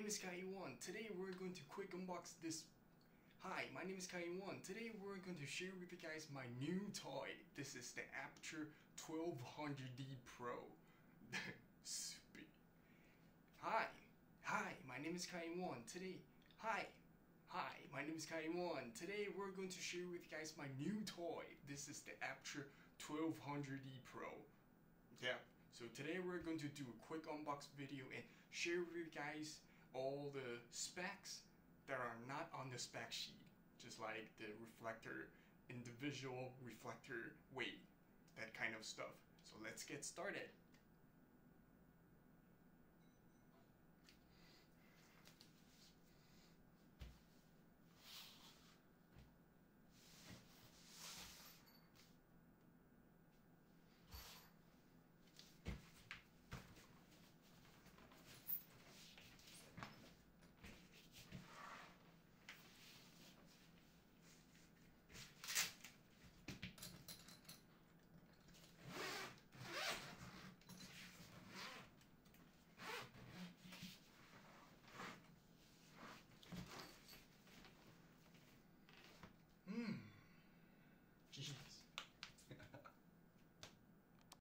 name is Kai1. Today we're going to quick unbox this. Hi, my name is Kai1. Today we're going to share with you guys my new toy. This is the Aputure 1200D Pro. Hi, hi, my name is Kai1. Today, hi, Hi, my name is Kai1. Today we're going to share with you guys my new toy. This is the Aputure 1200D Pro. Yeah, so today we're going to do a quick unbox video and share with you guys all the specs that are not on the spec sheet. Just like the reflector, individual reflector weight, that kind of stuff. So let's get started.